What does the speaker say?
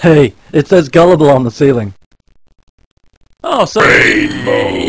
Hey, it says gullible on the ceiling. Oh, so Rainbow!